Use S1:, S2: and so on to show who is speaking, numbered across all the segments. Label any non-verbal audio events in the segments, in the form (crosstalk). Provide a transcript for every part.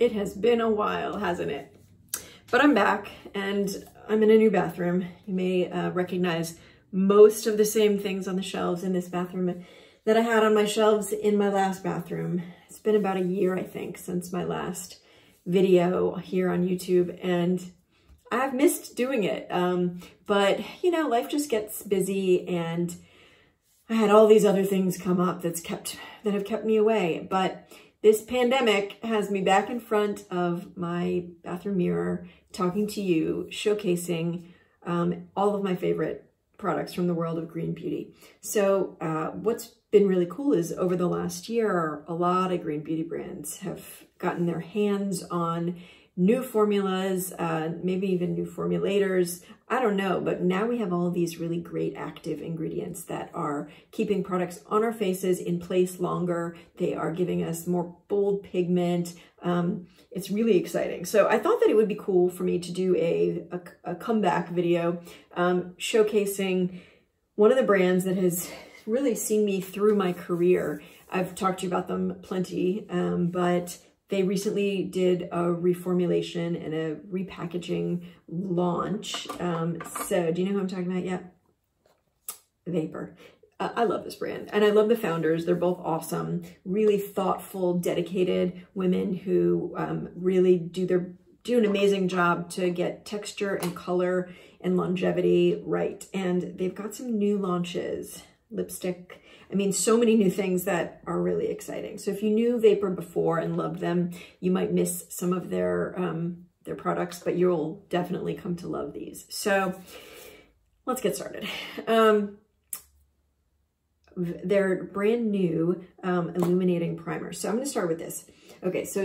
S1: It has been a while, hasn't it? But I'm back and I'm in a new bathroom. You may uh, recognize most of the same things on the shelves in this bathroom that I had on my shelves in my last bathroom. It's been about a year, I think, since my last video here on YouTube and I've missed doing it. Um, but you know, life just gets busy and I had all these other things come up that's kept, that have kept me away. But this pandemic has me back in front of my bathroom mirror, talking to you, showcasing um, all of my favorite products from the world of green beauty. So uh, what's been really cool is over the last year, a lot of green beauty brands have gotten their hands on new formulas, uh, maybe even new formulators. I don't know, but now we have all these really great active ingredients that are keeping products on our faces in place longer. They are giving us more bold pigment. Um, it's really exciting. So I thought that it would be cool for me to do a, a, a comeback video um, showcasing one of the brands that has really seen me through my career. I've talked to you about them plenty, um, but they recently did a reformulation and a repackaging launch. Um, so do you know who I'm talking about yet? Vapour. Uh, I love this brand and I love the founders. They're both awesome, really thoughtful, dedicated women who um, really do their do an amazing job to get texture and color and longevity right. And they've got some new launches, lipstick, I mean, so many new things that are really exciting. So if you knew Vapour before and loved them, you might miss some of their, um, their products, but you'll definitely come to love these. So let's get started. Um, their brand new um, illuminating primer. So I'm going to start with this. Okay, so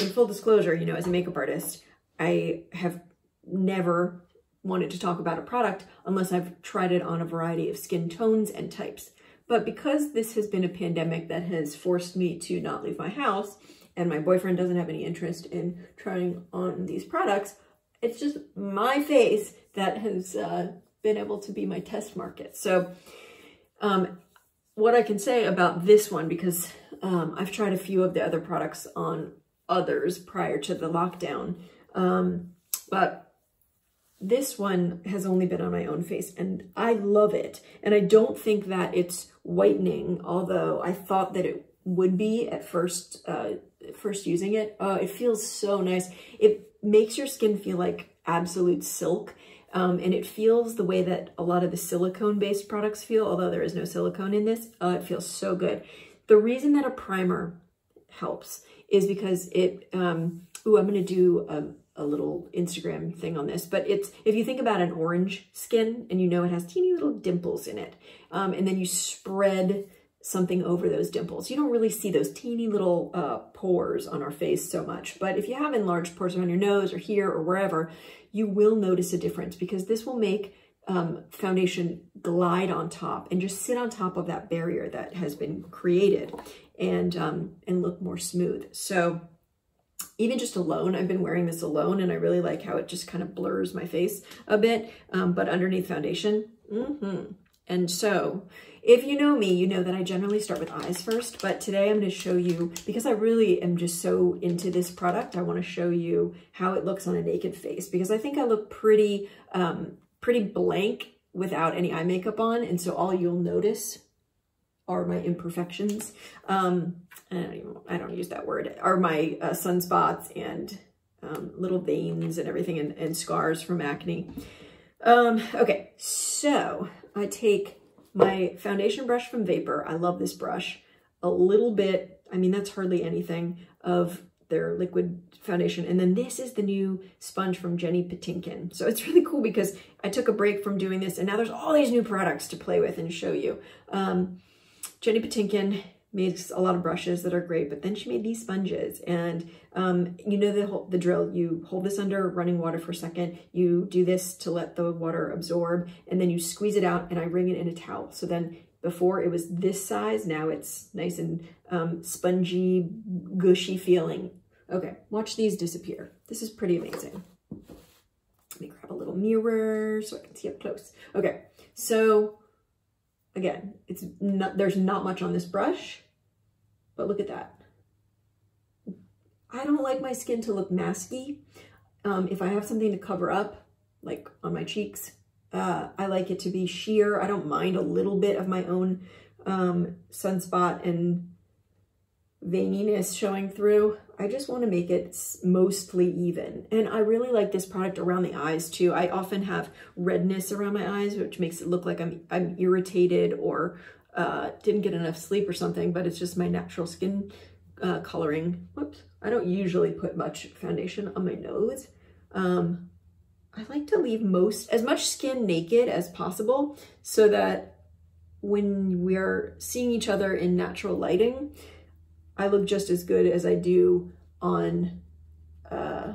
S1: in full disclosure, you know, as a makeup artist, I have never wanted to talk about a product unless I've tried it on a variety of skin tones and types. But because this has been a pandemic that has forced me to not leave my house and my boyfriend doesn't have any interest in trying on these products, it's just my face that has uh, been able to be my test market. So um, what I can say about this one, because um, I've tried a few of the other products on others prior to the lockdown, um, but this one has only been on my own face and I love it. And I don't think that it's whitening, although I thought that it would be at first, uh, first using it. Uh, it feels so nice. It makes your skin feel like absolute silk. Um, and it feels the way that a lot of the silicone-based products feel, although there is no silicone in this. Uh, it feels so good. The reason that a primer helps is because it, um, ooh, I'm going to do um, a little Instagram thing on this, but it's, if you think about an orange skin and you know it has teeny little dimples in it, um, and then you spread something over those dimples. You don't really see those teeny little uh, pores on our face so much, but if you have enlarged pores around your nose or here or wherever, you will notice a difference because this will make um, foundation glide on top and just sit on top of that barrier that has been created and, um, and look more smooth. So even just alone, I've been wearing this alone and I really like how it just kind of blurs my face a bit, um, but underneath foundation, mm -hmm. And so if you know me, you know that I generally start with eyes first, but today I'm to show you, because I really am just so into this product, I want to show you how it looks on a naked face, because I think I look pretty, um, pretty blank without any eye makeup on, and so all you'll notice are my imperfections. Um, I don't, even, I don't use that word, are my uh, sunspots and um, little veins and everything and, and scars from acne. Um, okay, so I take my foundation brush from Vapour. I love this brush. A little bit, I mean, that's hardly anything of their liquid foundation. And then this is the new sponge from Jenny Patinkin. So it's (laughs) really cool because I took a break from doing this and now there's all these new products to play with and show you. Um, Jenny Patinkin makes a lot of brushes that are great, but then she made these sponges and um, you know the, the drill, you hold this under running water for a second, you do this to let the water absorb and then you squeeze it out and I wring it in a towel. So then before it was this size, now it's nice and um, spongy, gushy feeling. Okay, watch these disappear. This is pretty amazing. Let me grab a little mirror so I can see up close. Okay, so Again, it's not, there's not much on this brush, but look at that. I don't like my skin to look masky. Um, if I have something to cover up, like on my cheeks, uh, I like it to be sheer. I don't mind a little bit of my own um, sunspot and veininess showing through. I just want to make it mostly even. And I really like this product around the eyes too. I often have redness around my eyes, which makes it look like I'm, I'm irritated or uh, didn't get enough sleep or something, but it's just my natural skin uh, coloring. Whoops. I don't usually put much foundation on my nose. Um, I like to leave most, as much skin naked as possible so that when we're seeing each other in natural lighting, I look just as good as I do on uh,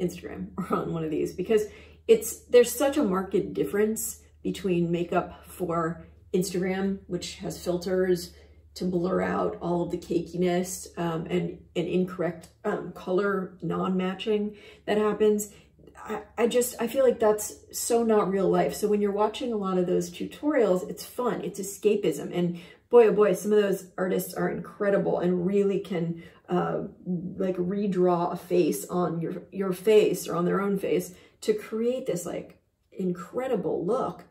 S1: Instagram (laughs) or on one of these because it's there's such a marked difference between makeup for Instagram, which has filters to blur out all of the cakiness um, and an incorrect um, color non-matching that happens. I, I just, I feel like that's so not real life. So when you're watching a lot of those tutorials, it's fun, it's escapism. And boy, oh boy, some of those artists are incredible and really can uh, like redraw a face on your, your face or on their own face to create this like incredible look.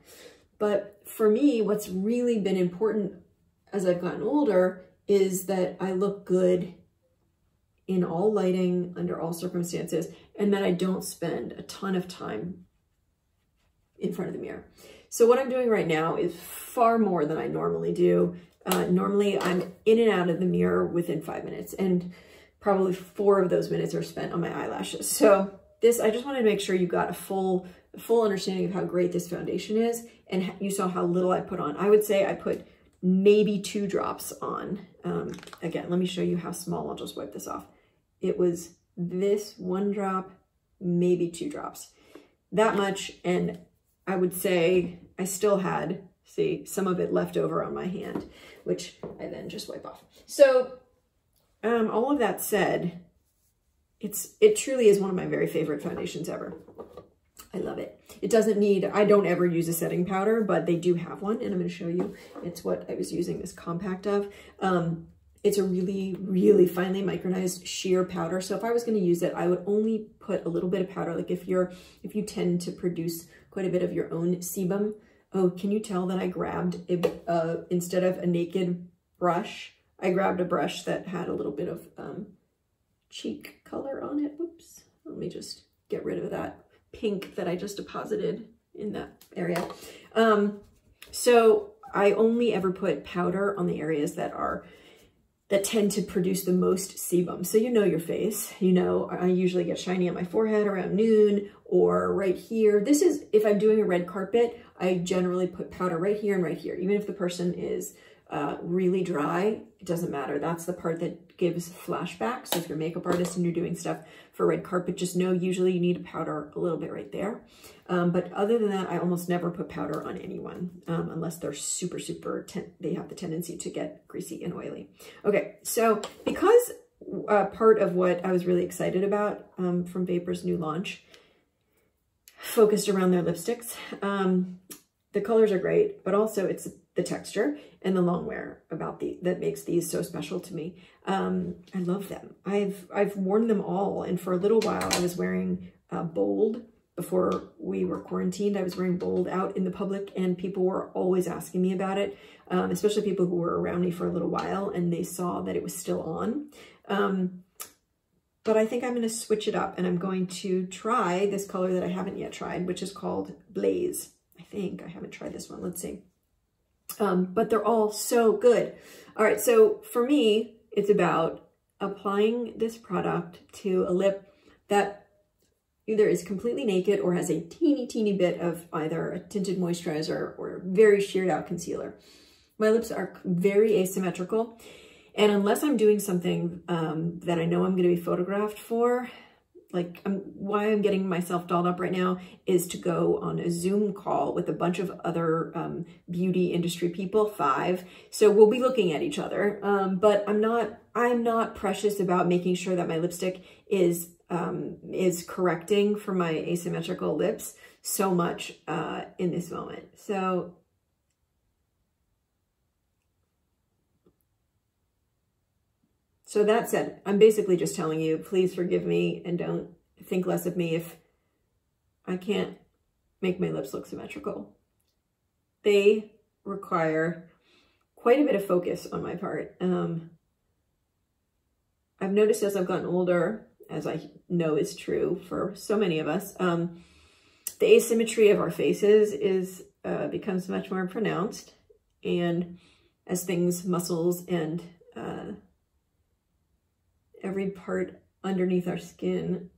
S1: But for me, what's really been important as I've gotten older is that I look good in all lighting, under all circumstances, and that I don't spend a ton of time in front of the mirror. So what I'm doing right now is far more than I normally do. Uh, normally I'm in and out of the mirror within five minutes and probably four of those minutes are spent on my eyelashes. So this, I just wanted to make sure you got a full, full understanding of how great this foundation is and you saw how little I put on. I would say I put maybe two drops on. Um, again, let me show you how small. I'll just wipe this off. It was this one drop, maybe two drops. That much, and I would say I still had, see, some of it left over on my hand, which I then just wipe off. So um, all of that said, it's it truly is one of my very favorite foundations ever. I love it. It doesn't need, I don't ever use a setting powder, but they do have one, and I'm going to show you. It's what I was using this compact of. Um, it's a really, really finely micronized sheer powder. So if I was going to use it, I would only put a little bit of powder. Like if you're, if you tend to produce quite a bit of your own sebum. Oh, can you tell that I grabbed, a, uh, instead of a naked brush, I grabbed a brush that had a little bit of um, cheek color on it. Whoops. Let me just get rid of that pink that I just deposited in that area. Um, so I only ever put powder on the areas that are that tend to produce the most sebum. So you know your face, you know, I usually get shiny on my forehead around noon or right here. This is, if I'm doing a red carpet, I generally put powder right here and right here. Even if the person is uh, really dry, it doesn't matter. That's the part that gives flashbacks. So if you're a makeup artist and you're doing stuff for red carpet, just know usually you need to powder a little bit right there. Um, but other than that, I almost never put powder on anyone um, unless they're super, super, they have the tendency to get greasy and oily. Okay, so because uh, part of what I was really excited about um, from Vapour's new launch focused around their lipsticks, um, the colors are great, but also it's the texture and the long wear about the that makes these so special to me. Um, I love them. I've I've worn them all, and for a little while I was wearing uh, bold before we were quarantined. I was wearing bold out in the public, and people were always asking me about it, um, especially people who were around me for a little while, and they saw that it was still on. Um, but I think I'm going to switch it up, and I'm going to try this color that I haven't yet tried, which is called Blaze. I think I haven't tried this one. Let's see. Um, but they're all so good. All right, so for me, it's about applying this product to a lip that either is completely naked or has a teeny, teeny bit of either a tinted moisturizer or very sheared out concealer. My lips are very asymmetrical. And unless I'm doing something um, that I know I'm going to be photographed for, like I'm, why I'm getting myself dolled up right now is to go on a Zoom call with a bunch of other um, beauty industry people, five. So we'll be looking at each other. Um, but I'm not, I'm not precious about making sure that my lipstick is, um, is correcting for my asymmetrical lips so much uh, in this moment. So So that said, I'm basically just telling you, please forgive me and don't think less of me if I can't make my lips look symmetrical. They require quite a bit of focus on my part. Um, I've noticed as I've gotten older, as I know is true for so many of us, um, the asymmetry of our faces is uh, becomes much more pronounced. And as things, muscles, and uh, every part underneath our skin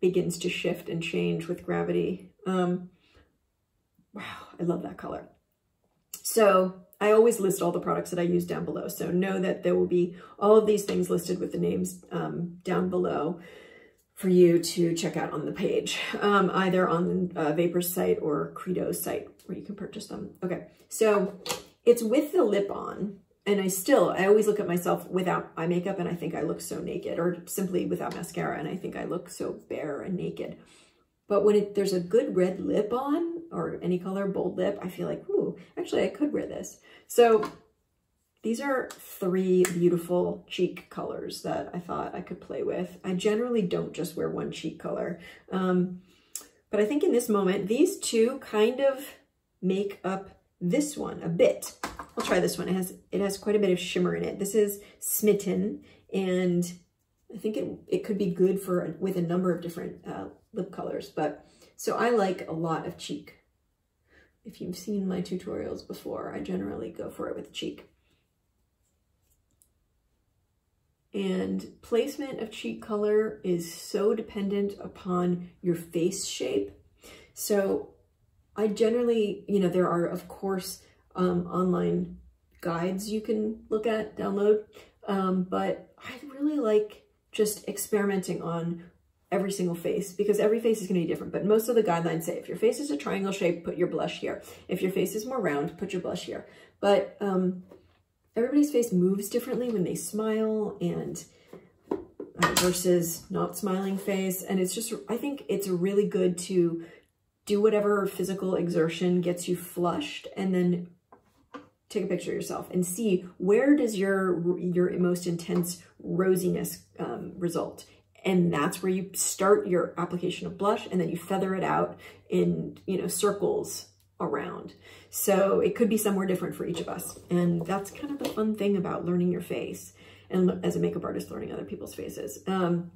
S1: begins to shift and change with gravity. Um, wow, I love that color. So I always list all the products that I use down below. So know that there will be all of these things listed with the names um, down below for you to check out on the page, um, either on uh, Vapour's site or Credo's site where you can purchase them. Okay, so it's with the lip on. And I still, I always look at myself without eye makeup and I think I look so naked or simply without mascara and I think I look so bare and naked. But when it, there's a good red lip on or any color bold lip, I feel like, ooh, actually I could wear this. So these are three beautiful cheek colors that I thought I could play with. I generally don't just wear one cheek color. Um, but I think in this moment, these two kind of make up this one a bit. I'll try this one. It has it has quite a bit of shimmer in it. This is Smitten, and I think it, it could be good for with a number of different uh, lip colors. But so I like a lot of cheek. If you've seen my tutorials before, I generally go for it with cheek. And placement of cheek color is so dependent upon your face shape. So I generally, you know, there are, of course, um, online guides you can look at, download, um, but I really like just experimenting on every single face because every face is going to be different. But most of the guidelines say if your face is a triangle shape, put your blush here. If your face is more round, put your blush here. But um, everybody's face moves differently when they smile and uh, versus not smiling face. And it's just, I think it's really good to do whatever physical exertion gets you flushed and then take a picture of yourself and see where does your your most intense rosiness um, result. And that's where you start your application of blush and then you feather it out in you know circles around. So it could be somewhere different for each of us. And that's kind of the fun thing about learning your face and as a makeup artist learning other people's faces. Um,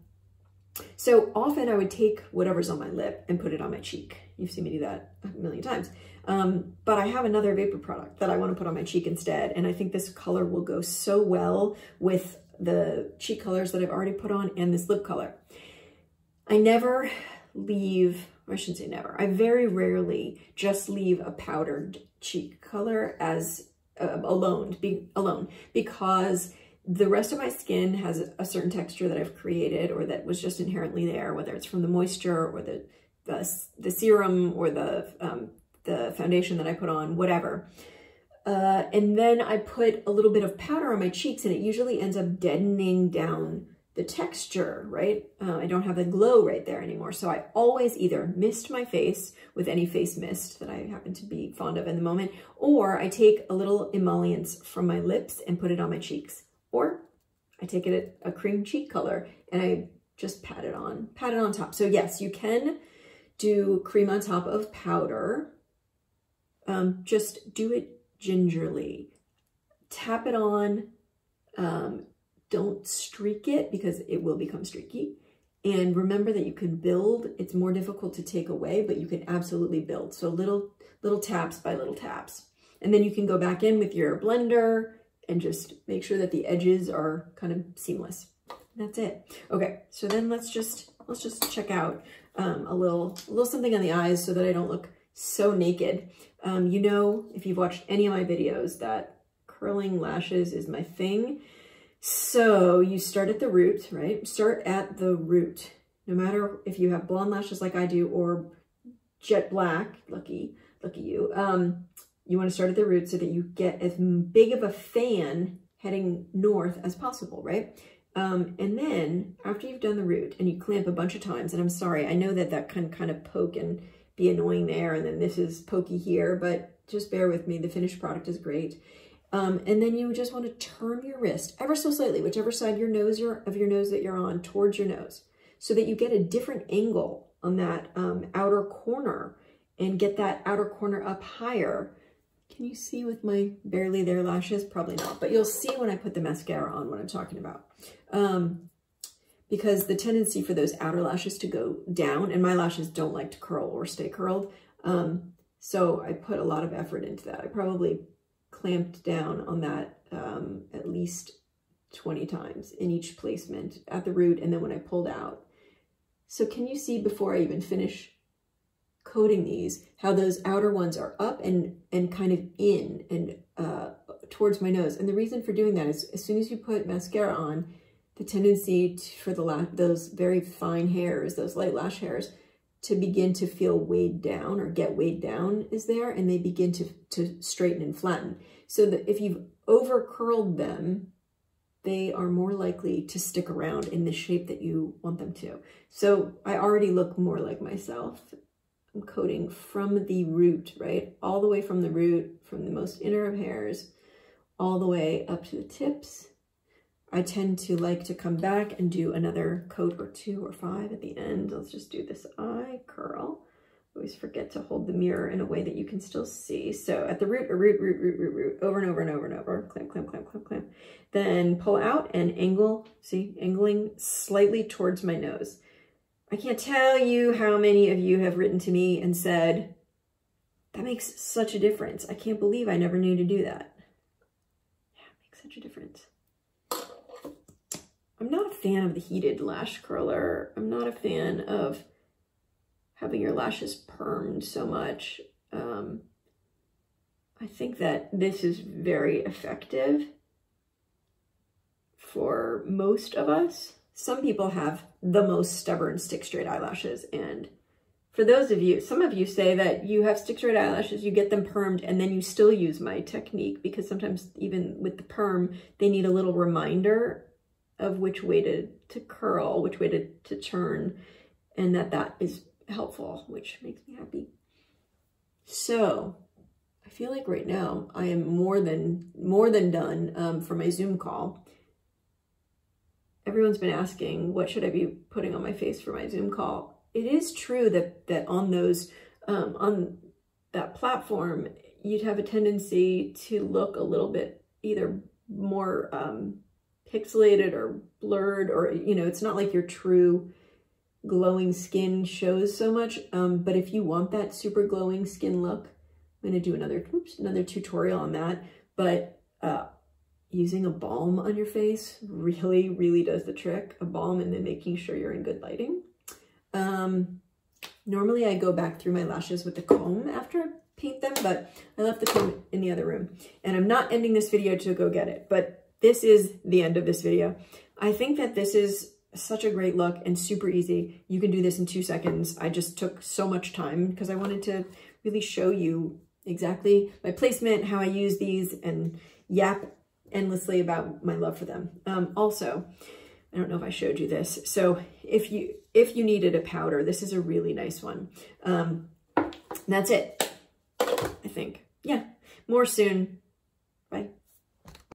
S1: so often I would take whatever's on my lip and put it on my cheek. You've seen me do that a million times. Um, but I have another Vapour product that I want to put on my cheek instead. And I think this color will go so well with the cheek colors that I've already put on and this lip color. I never leave, I shouldn't say never, I very rarely just leave a powdered cheek color as uh, alone, be, alone because the rest of my skin has a certain texture that I've created or that was just inherently there, whether it's from the moisture or the the, the serum or the um, the foundation that I put on, whatever. Uh, and then I put a little bit of powder on my cheeks and it usually ends up deadening down the texture, right? Uh, I don't have the glow right there anymore. So I always either mist my face with any face mist that I happen to be fond of in the moment, or I take a little emollients from my lips and put it on my cheeks. Or I take it a cream cheek color and I just pat it on, pat it on top. So yes, you can do cream on top of powder. Um, just do it gingerly. Tap it on. Um, don't streak it because it will become streaky. And remember that you can build. It's more difficult to take away, but you can absolutely build. So little, little taps by little taps. And then you can go back in with your blender and just make sure that the edges are kind of seamless. That's it. Okay, so then let's just let's just check out um, a little a little something on the eyes so that I don't look so naked. Um, you know, if you've watched any of my videos, that curling lashes is my thing. So you start at the root, right? Start at the root. No matter if you have blonde lashes like I do or jet black, lucky, lucky you. Um, you want to start at the root so that you get as big of a fan heading north as possible, right? Um, and then after you've done the root and you clamp a bunch of times, and I'm sorry, I know that that can kind of poke and be annoying there, and then this is pokey here, but just bear with me. The finished product is great. Um, and then you just want to turn your wrist ever so slightly, whichever side your nose you're, of your nose that you're on towards your nose so that you get a different angle on that um, outer corner and get that outer corner up higher. Can you see with my barely there lashes? Probably not, but you'll see when I put the mascara on what I'm talking about. Um, because the tendency for those outer lashes to go down, and my lashes don't like to curl or stay curled, um, so I put a lot of effort into that. I probably clamped down on that um, at least 20 times in each placement at the root and then when I pulled out. So can you see before I even finish coating these, how those outer ones are up and, and kind of in and uh, towards my nose. And the reason for doing that is as soon as you put mascara on, the tendency to, for the those very fine hairs, those light lash hairs, to begin to feel weighed down or get weighed down is there and they begin to, to straighten and flatten. So that if you've over curled them, they are more likely to stick around in the shape that you want them to. So I already look more like myself. I'm coating from the root, right? All the way from the root, from the most inner of hairs, all the way up to the tips I tend to like to come back and do another coat or two or five at the end. Let's just do this eye curl. Always forget to hold the mirror in a way that you can still see. So at the root, root, root, root, root, root, over and over and over and over, clamp, clamp, clamp, clamp, clamp. Then pull out and angle, see, angling slightly towards my nose. I can't tell you how many of you have written to me and said, that makes such a difference. I can't believe I never knew to do that. Yeah, it makes such a difference. I'm not a fan of the heated lash curler. I'm not a fan of having your lashes permed so much. Um, I think that this is very effective for most of us. Some people have the most stubborn stick straight eyelashes and for those of you, some of you say that you have stick straight eyelashes, you get them permed, and then you still use my technique because sometimes even with the perm, they need a little reminder of which way to, to curl, which way to, to turn, and that that is helpful, which makes me happy. So I feel like right now I am more than more than done um, for my Zoom call. Everyone's been asking, what should I be putting on my face for my Zoom call? It is true that that on those um, on that platform, you'd have a tendency to look a little bit either more um, pixelated or blurred or, you know, it's not like your true glowing skin shows so much. Um, but if you want that super glowing skin look, I'm going to do another, oops, another tutorial on that. But uh, using a balm on your face really, really does the trick. A balm and then making sure you're in good lighting. Um, normally I go back through my lashes with a comb after I paint them, but I left the comb in the other room. And I'm not ending this video to go get it, but this is the end of this video. I think that this is such a great look and super easy. You can do this in two seconds. I just took so much time because I wanted to really show you exactly my placement, how I use these, and yap endlessly about my love for them. Um, also, I don't know if I showed you this. So if you if you needed a powder, this is a really nice one. Um, that's it, I think. Yeah, more soon. Bye.